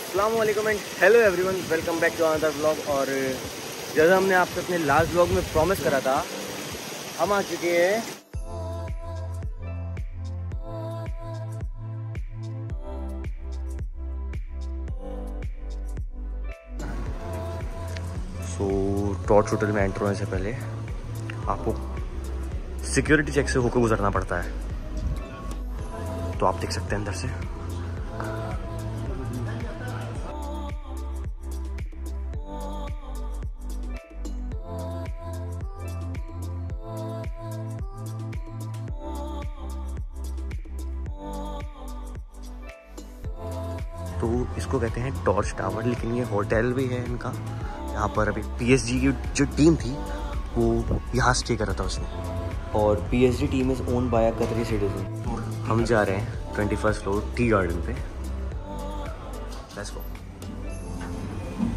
अस्सलाम वालेकुम and hello everyone welcome back to another vlog और जैसा हमने आपसे अपने लास्ट व्लॉग में प्रॉमिस करा था, हम आ चुके हैं। सो टॉर्च होटल में एंटर होने से पहले आपको सिक्योरिटी चेक से होकर गुजरना पड़ता है। तो आप देख सकते हैं अंदर से। तो इसको कहते हैं टॉर्च टावर लेकिन ये होटल भी है इनका। यहाँ पर अभी पीएसजी की जो टीम थी वो यहाँ स्टे कर रहा था उसने। और PSG team is own by Qatari citizen हम जा रहे हैं twenty first floor tea garden पे। लेट्स गो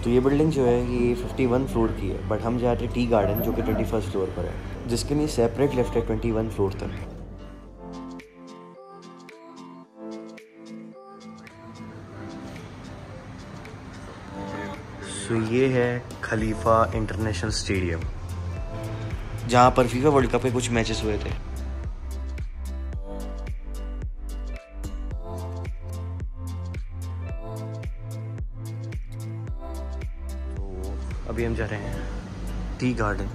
तो ये बिल्डिंग जो है ये 51 फ्लोर की है बट हम जा रहे हैं टी गार्डन जो कि ट्वेंटी फ़र्स्ट फ्लोर पर है। जिसके लिए सेपरेट लिफ्ट है 21 फ्लोर तक। सो ये है खलीफा इंटरनेशनल स्टेडियम। जहाँ पर फीफा वर्ल्ड कप के कुछ मैचेस हुए थे। तो अभी हम जा रहे हैं टी गार्डन।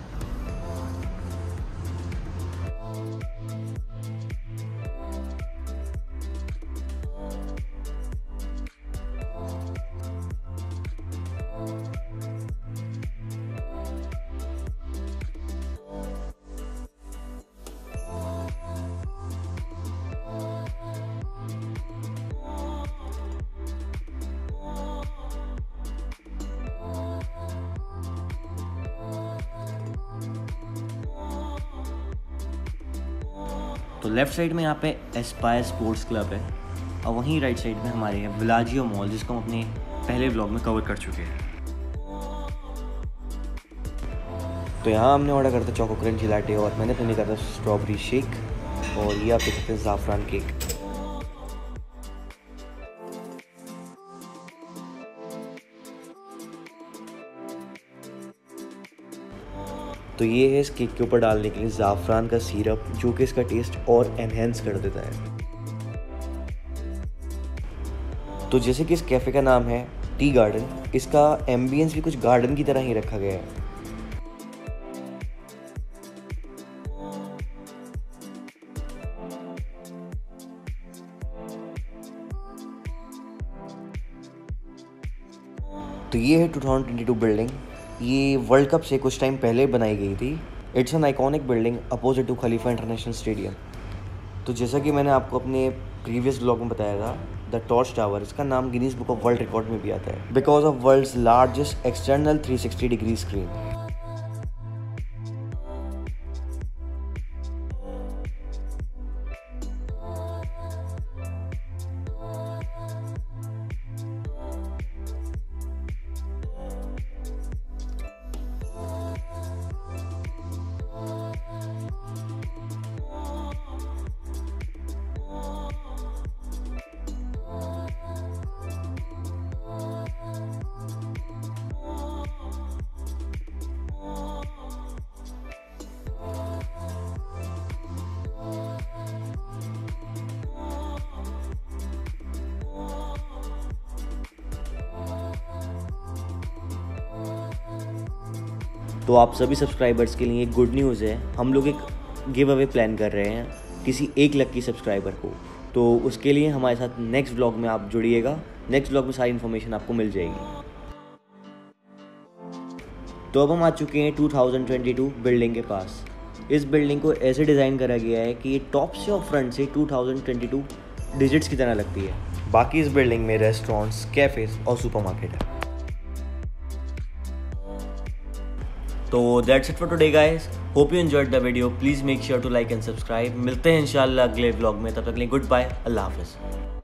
तो लेफ़्ट साइड में यहाँ पे एस्पायर स्पोर्ट्स क्लब है और वहीं राइट साइड में हमारे है विलाजियो मॉल जिसको हम अपने पहले ब्लॉग में कवर कर चुके हैं। तो यहाँ हमने ऑर्डर करता चोको क्रंची लाटे और मैंने नहीं करता स्ट्रॉबेरी शेक और ये आप देख सकते हैं ज़ाफ़रान केक तो ये है इस केक के ऊपर डालने के लिए ज़ाफ़रान का सिरप, जो कि इसका टेस्ट और एनहेंस कर देता है। तो जैसे कि इस कैफ़े का नाम है टी गार्डन इसका एम्बियंस भी कुछ गार्डन की तरह ही रखा गया है। तो ये है 2022 बिल्डिंग। ये वर्ल्ड कप से कुछ टाइम पहले बनाई गई थी। It's an iconic building opposite to Khalifa International Stadium तो जैसा कि मैंने आपको अपने प्रीवियस ब्लॉग में बताया था द टॉर्च टावर इसका नाम Guinness book of world record में भी आता है। Because of world largest external 360 degree screen तो आप सभी सब्सक्राइबर्स के लिए गुड न्यूज़ है। हम लोग एक गिव अवे प्लान कर रहे हैं किसी एक लक्की सब्सक्राइबर को। तो उसके लिए हमारे साथ नेक्स्ट ब्लॉग में आप जुड़िएगा। नेक्स्ट ब्लॉग में सारी इन्फॉर्मेशन आपको मिल जाएगी। तो अब हम आ चुके हैं 2022 बिल्डिंग के पास। इस बिल्डिंग को ऐसे डिज़ाइन करा गया है कि ये टॉप से और फ्रंट से 2022 डिजिट्स की तरह लगती है। बाकी इस बिल्डिंग में रेस्टोरेंट्स कैफ़ेज़ और सुपरमार्केट है। तो that's it for today guys hope you enjoyed the video please make sure to like and subscribe मिलते हैं इंशाल्लाह अगले ब्लॉग में. तब तक लिए गुड बाय अल्लाह हाफिज़.